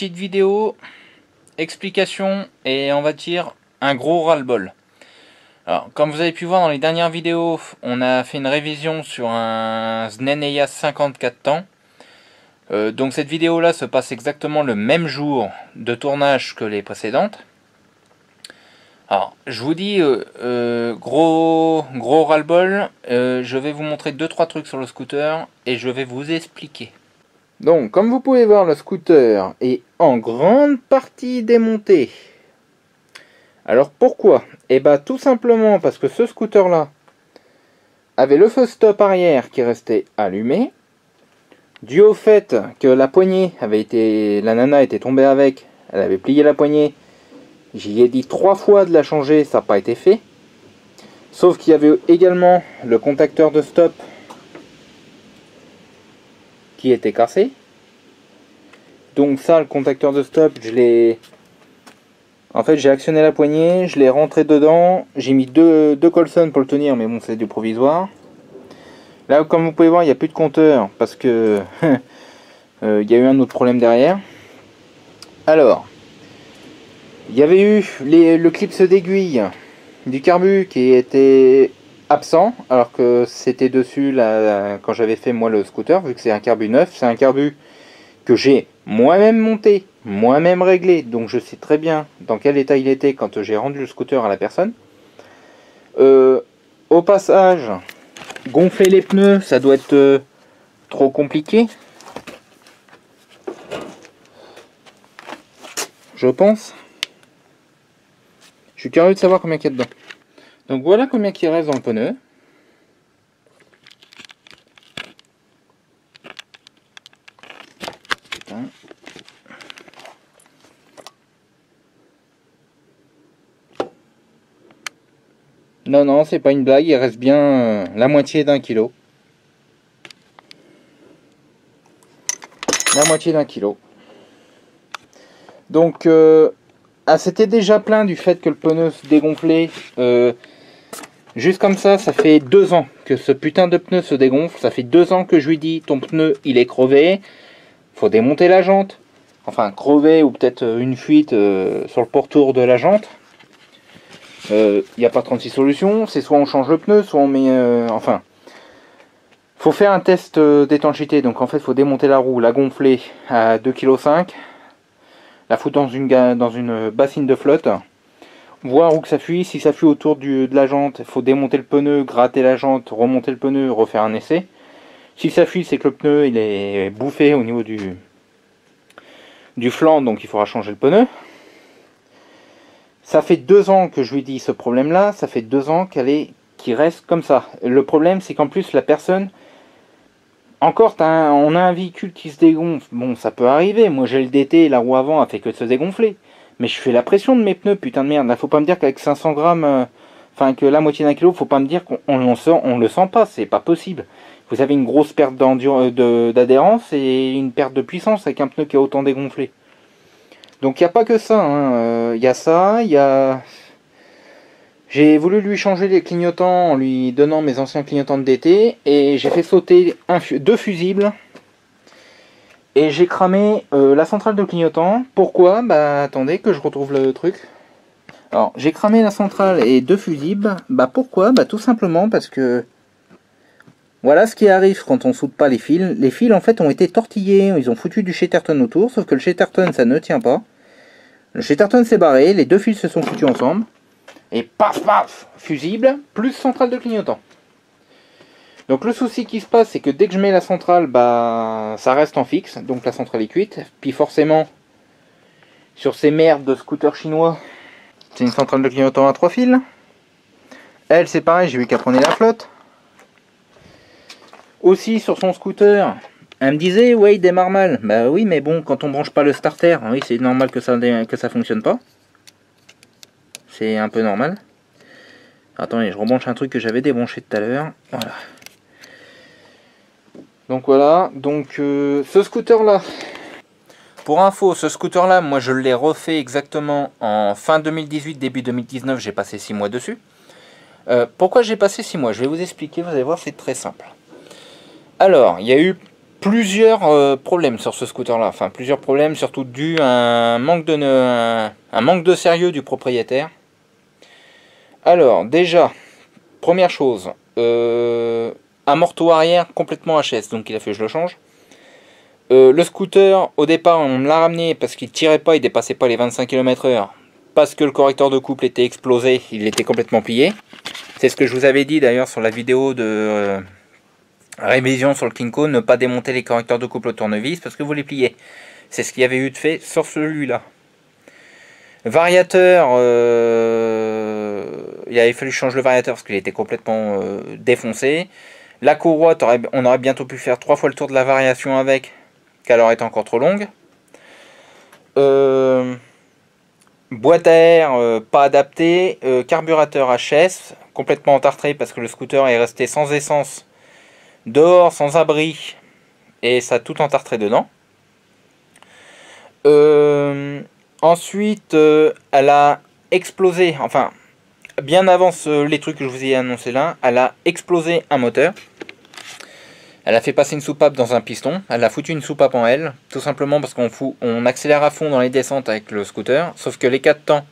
Petite vidéo, explication et on va dire un gros ras-le-bol. Alors comme vous avez pu voir dans les dernières vidéos, on a fait une révision sur un Znen 54 temps. Euh, donc cette vidéo là se passe exactement le même jour de tournage que les précédentes. Alors, je vous dis, euh, euh, gros, gros ras-le-bol, je vais vous montrer 2-3 trucs sur le scooter et je vais vous expliquer. Donc, comme vous pouvez voir, le scooter est en grande partie démonté. Alors pourquoi? Eh bien tout simplement parce que ce scooter-là avait le feu stop arrière qui restait allumé, dû au fait que la poignée avait été... la nana était tombée avec, elle avait plié la poignée, j'y ai dit trois fois de la changer, ça n'a pas été fait. Sauf qu'il y avait également le contacteur de stop qui était cassé. Donc ça, le contacteur de stop, je l'ai... En fait, j'ai actionné la poignée, je l'ai rentré dedans, j'ai mis deux, deux Colson pour le tenir, mais bon, c'est du provisoire. Là, comme vous pouvez voir, il n'y a plus de compteur, parce que euh, il y a eu un autre problème derrière. Alors, il y avait eu les, le clips d'aiguille du carbu qui était absent, alors que c'était dessus quand j'avais fait moi le scooter, vu que c'est un carbu neuf, c'est un carbu que j'ai moi-même monté, moi-même réglé, donc je sais très bien dans quel état il était quand j'ai rendu le scooter à la personne. Euh, au passage, gonfler les pneus, ça doit être euh, trop compliqué. Je pense. Je suis curieux de savoir combien il y a dedans. Donc voilà combien il reste dans le pneu. Non, non, c'est pas une blague, il reste bien euh, la moitié d'un kilo. La moitié d'un kilo. Donc, euh, ah, c'était déjà plein du fait que le pneu se dégonflait. Euh, juste comme ça, ça fait deux ans que ce putain de pneu se dégonfle. Ça fait deux ans que je lui dis, ton pneu, il est crevé. Faut démonter la jante. Enfin, crevé ou peut-être une fuite sur le pourtour de la jante. Il euh, n'y a pas 36 solutions. C'est soit on change le pneu, soit on met... Euh, enfin, faut faire un test euh, d'étanchéité. Donc en fait, faut démonter la roue, la gonfler à 2,5 kg, la foutre dans une, dans une bassine de flotte, voir où que ça fuit. Si ça fuit autour de la jante, faut démonter le pneu, gratter la jante, remonter le pneu, refaire un essai. Si ça fuit, c'est que le pneu il est bouffé au niveau du, flanc, donc il faudra changer le pneu. Ça fait deux ans que je lui dis ce problème-là, ça fait deux ans qu'elle est, qui reste comme ça. Le problème, c'est qu'en plus, la personne, encore, on a un véhicule qui se dégonfle. Bon, ça peut arriver. Moi, j'ai le DT, la roue avant a fait que se dégonfler. Mais je fais la pression de mes pneus, putain de merde. Là, faut pas me dire qu'avec 500 grammes, euh, enfin, que la moitié d'un kilo, faut pas me dire qu'on on, le sent pas. C'est pas possible. Vous avez une grosse perte euh, d'adhérence et une perte de puissance avec un pneu qui est autant dégonflé. Donc il n'y a pas que ça, hein. euh, il y a ça, il y a... J'ai voulu lui changer les clignotants en lui donnant mes anciens clignotants DT et j'ai fait sauter deux fusibles et j'ai cramé euh, la centrale de clignotant. Pourquoi? Bah attendez que je retrouve le truc. Alors j'ai cramé la centrale et deux fusibles. Bah pourquoi? Bah tout simplement parce que voilà ce qui arrive quand on soude pas les fils. Les fils en fait ont été tortillés, ils ont foutu du Chetterton autour, sauf que le Chetterton ça ne tient pas. Le Chetterton s'est barré, les deux fils se sont foutus ensemble. Et paf paf Fusible, plus centrale de clignotant. Donc le souci qui se passe, c'est que dès que je mets la centrale, bah ça reste en fixe, donc la centrale est cuite. Puis forcément, sur ces merdes de scooters chinois, c'est une centrale de clignotant à trois fils. Elle, c'est pareil, j'ai vu qu'elle prenait la flotte. Aussi sur son scooter, elle me disait ouais il démarre mal. Bah oui mais bon quand on branche pas le starter, oui c'est normal que ça que ça fonctionne pas. C'est un peu normal. Attendez, je rebranche un truc que j'avais débranché tout à l'heure. Voilà. Donc voilà, donc euh, ce scooter là. Pour info, ce scooter là, moi je l'ai refait exactement en fin 2018, début 2019, j'ai passé 6 mois dessus. Euh, pourquoi j'ai passé 6 mois? Je vais vous expliquer, vous allez voir, c'est très simple. Alors, il y a eu plusieurs euh, problèmes sur ce scooter là, enfin plusieurs problèmes surtout dû à un manque de, sérieux du propriétaire. Alors déjà, première chose, euh, un morteau arrière complètement HS, donc il a fait je le change. Euh, le scooter, au départ, on l'a ramené parce qu'il tirait pas, il dépassait pas les 25 km h Parce que le correcteur de couple était explosé, il était complètement plié. C'est ce que je vous avais dit d'ailleurs sur la vidéo de Révision sur le Kinko, ne pas démonter les correcteurs de couple au tournevis parce que vous les pliez. C'est ce qu'il y avait eu de fait sur celui-là. Variateur, euh, il avait fallu changer le variateur parce qu'il était complètement euh, défoncé. La courroie, on aurait bientôt pu faire trois fois le tour de la variation avec, qu'elle aurait été encore trop longue. Euh, boîte à air pas adaptée, carburateur HS complètement entartré parce que le scooter est resté sans essence dehors sans abri et ça a tout entartré dedans. Euh, ensuite, euh, elle a explosé, enfin, bien avant les trucs que je vous ai annoncé là, elle a explosé un moteur. Elle a fait passer une soupape dans un piston. Elle a foutu une soupape en L, tout simplement parce qu'on on accélère à fond dans les descentes avec le scooter. Sauf que les quatre temps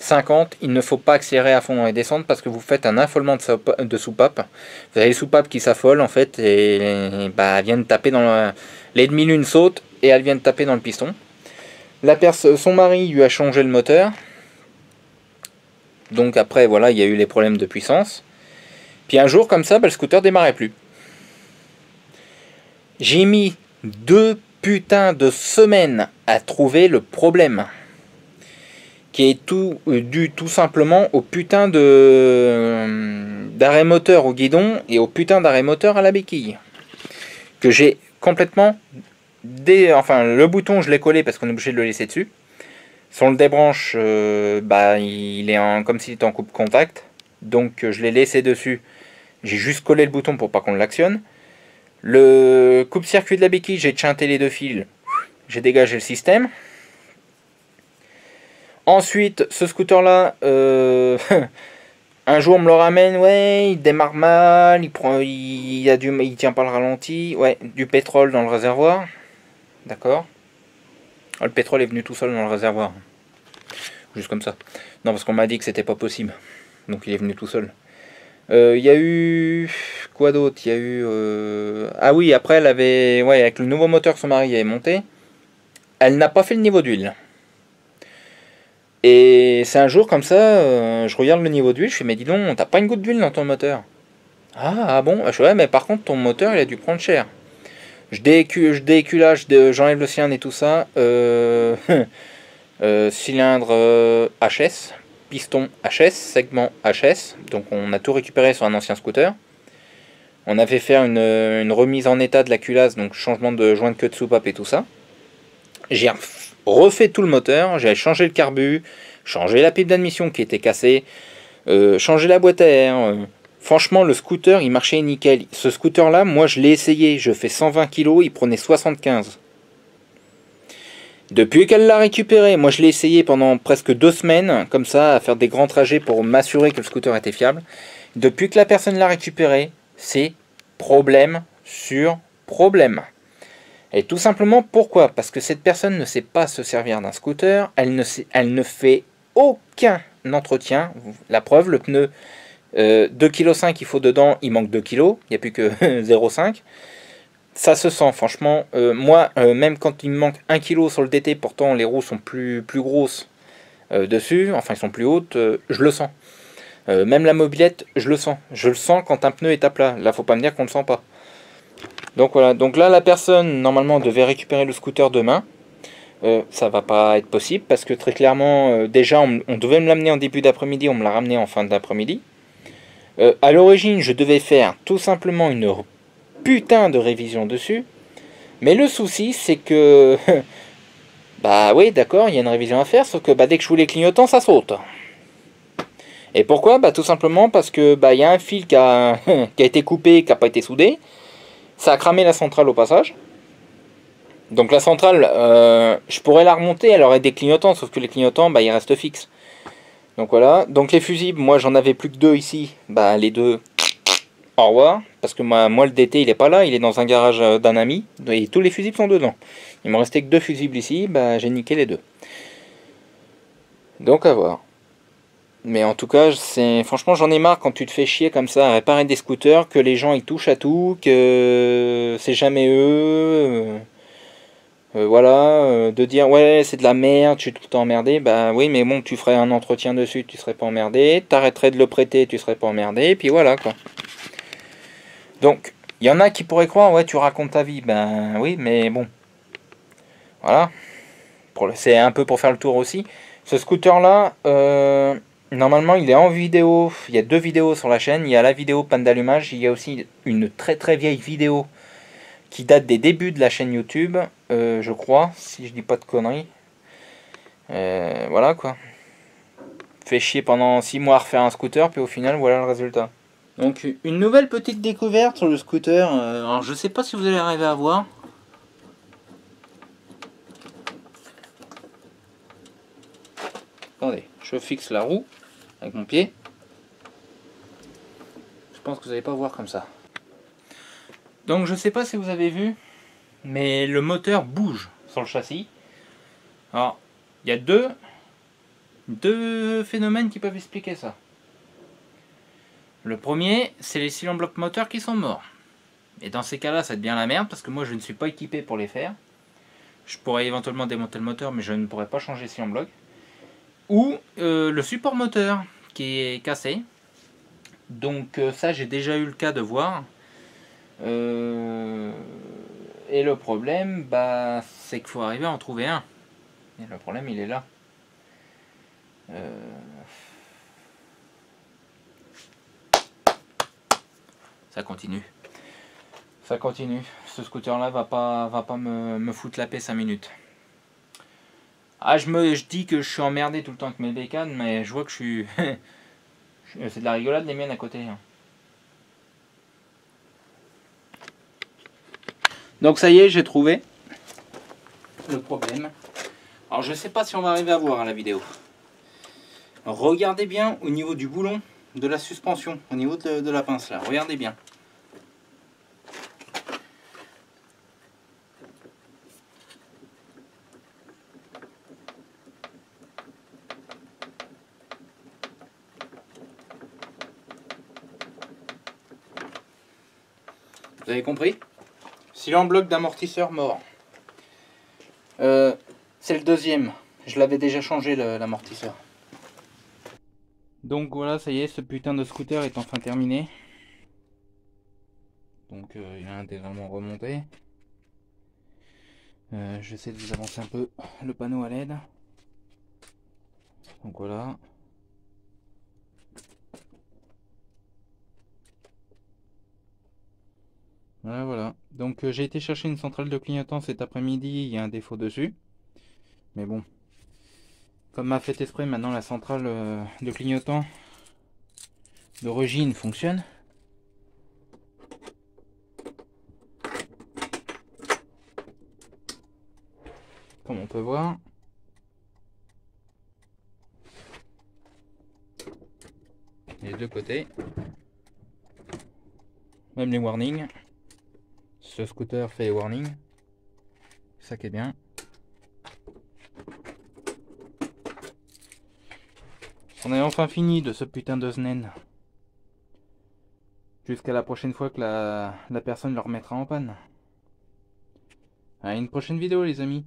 50, il ne faut pas accélérer à fond les descentes parce que vous faites un affolement de, soupape. Vous avez les soupapes qui s'affolent en fait et, bah, elles viennent taper dans le... Les demi-lunes sautent et elles viennent taper dans le piston. Son mari lui a changé le moteur. Donc après, voilà, il y a eu les problèmes de puissance. Puis un jour, comme ça, bah, le scooter démarrait plus. J'ai mis deux putains de semaines à trouver le problème qui est tout euh, dû tout simplement au putain de euh, d'arrêt moteur au guidon et au putain d'arrêt moteur à la béquille. Que j'ai complètement dé... enfin le bouton je l'ai collé parce qu'on est obligé de le laisser dessus. Sur le débranche euh, bah il est en comme s'il était en coupe contact. Donc je l'ai laissé dessus. J'ai juste collé le bouton pour pas qu'on l'actionne. Le coupe-circuit de la béquille j'ai chanté les deux fils. J'ai dégagé le système Ensuite, ce scooter-là, euh, un jour on me le ramène, ouais, il démarre mal, il prend, il, a du, il tient pas le ralenti, ouais, du pétrole dans le réservoir, d'accord. Oh, le pétrole est venu tout seul dans le réservoir, juste comme ça. Non, parce qu'on m'a dit que c'était pas possible, donc il est venu tout seul. Euh, il y a eu quoi d'autre? Il y a eu euh, ah oui, après elle avait, ouais, avec le nouveau moteur que son mari avait monté, elle n'a pas fait le niveau d'huile. Et c'est un jour comme ça, euh, je regarde le niveau d'huile, je fais mais dis donc, t'as pas une goutte d'huile dans ton moteur? Ah, ah bon? Je fais ouais mais par contre ton moteur il a dû prendre cher. Je, décu je déculage, j'enlève le sien et tout ça. Euh, euh, cylindre HS, piston HS, segment HS. Donc on a tout récupéré sur un ancien scooter. On avait fait une, une remise en état de la culasse, donc changement de joint de queue de soupape et tout ça. J'ai refait tout le moteur, j'ai changé le carbu, changé la pipe d'admission qui était cassée, euh, changé la boîte à air. Euh. Franchement, le scooter, il marchait nickel. Ce scooter-là, moi, je l'ai essayé. Je fais 120 kg, il prenait 75. Depuis qu'elle l'a récupéré, moi je l'ai essayé pendant presque deux semaines, comme ça, à faire des grands trajets pour m'assurer que le scooter était fiable. Depuis que la personne l'a récupéré, c'est problème sur problème. Et tout simplement pourquoi? Parce que cette personne ne sait pas se servir d'un scooter, elle ne, fait aucun entretien. La preuve, le pneu euh, 2,5 kg il faut dedans, il manque 2 kg, il n'y a plus que 0,5 ça se sent franchement. Euh, moi, euh, même quand il me manque 1 kg sur le DT, pourtant les roues sont plus, plus grosses euh, dessus, enfin ils sont plus hautes, je le sens. même la mobilette, je le sens. Je le sens quand un pneu est à plat. Là, faut pas me dire qu'on ne le sent pas. Donc voilà, donc là la personne normalement devait récupérer le scooter demain. Euh, ça va pas être possible parce que très clairement, euh, déjà on, devait me l'amener en début d'après-midi, on me l'a ramené en fin d'après-midi. Euh, à l'origine, je devais faire tout simplement une putain de révision dessus. Mais le souci, c'est que. bah oui, d'accord, il y a une révision à faire, sauf que bah, dès que je voulais clignotant, ça saute. Et pourquoi? Bah tout simplement parce que bah il y a un fil qui a été coupé, qui n'a pas été soudé. Ça a cramé la centrale au passage. Donc la centrale, euh, je pourrais la remonter, elle aurait des clignotants, sauf que les clignotants, bah, ils restent fixes. Donc voilà. Donc les fusibles, moi j'en avais plus que deux ici. Bah les deux au revoir. Parce que moi, moi le DT, il est pas là, il est dans un garage euh, d'un ami. Et tous les fusibles sont dedans. Il me restait que deux fusibles ici, bah, j'ai niqué les deux. Donc à voir. Mais en tout cas, c'est franchement, j'en ai marre quand tu te fais chier comme ça à réparer des scooters, que les gens ils touchent à tout, que c'est jamais eux. Euh, euh, voilà, euh, de dire ouais, c'est de la merde, je suis tout emmerdé. Bah oui, mais bon, tu ferais un entretien dessus, tu serais pas emmerdé. T'arrêterais de le prêter, tu serais pas emmerdé. Et puis voilà quoi. Donc, il y en a qui pourraient croire, ouais, tu racontes ta vie. Ben oui, mais bon. Voilà. C'est un peu pour faire le tour aussi. Ce scooter là, Normalement, il est en vidéo. Il y a deux vidéos sur la chaîne. Il y a la vidéo panne d'allumage. Il y a aussi une très très vieille vidéo qui date des débuts de la chaîne YouTube, euh, je crois, si je dis pas de conneries. Euh, voilà quoi. Fait chier pendant 6 mois à refaire un scooter, puis au final, voilà le résultat. Donc, une nouvelle petite découverte sur le scooter. Euh, alors, je sais pas si vous allez arriver à voir. Attendez, je fixe la roue avec mon pied. Je pense que vous n'allez pas voir comme ça. Donc je sais pas si vous avez vu, mais le moteur bouge sur le châssis. Alors, il y a deux, deux phénomènes qui peuvent expliquer ça. Le premier, c'est les cylindres moteurs qui sont morts. Et dans ces cas-là, ça devient la merde parce que moi je ne suis pas équipé pour les faire. Je pourrais éventuellement démonter le moteur, mais je ne pourrais pas changer le bloc ou euh, le support moteur qui est cassé. Donc euh, ça j'ai déjà eu le cas de voir. Euh, et le problème, bah, c'est qu'il faut arriver à en trouver un. Et le problème, il est là. Ça continue. Ça continue. Ce scooter-là va pas, va pas me, me foutre la paix 5 minutes. Ah, je me je dis que je suis emmerdé tout le temps avec mes bécanes, mais je vois que je suis. C'est de la rigolade les miennes à côté. Hein. Donc ça y est, j'ai trouvé le problème. Alors je sais pas si on va arriver à voir à la vidéo. regardez bien au niveau du boulon de la suspension, au niveau de la pince là. Regardez bien. Vous avez compris? Silent bloc d'amortisseur mort. Euh, c'est le deuxième. Je l'avais déjà changé l'amortisseur. Donc voilà, ça y est, ce putain de scooter est enfin terminé. Donc euh, il a intégralement remonté. Euh, J'essaie de vous avancer un peu le panneau à LED. Donc voilà. Voilà, voilà. Donc euh, j'ai été chercher une centrale de clignotant cet après-midi, il y a un défaut dessus. Mais bon. Comme m'a fait esprit, maintenant la centrale euh, de clignotant d'origine fonctionne. Comme on peut voir. Les deux côtés. Même les warnings. Ce scooter fait les warnings. Ça qui est bien. On est enfin fini de ce putain de SNEN. Jusqu'à la prochaine fois que la, la personne le remettra en panne. À une prochaine vidéo les amis.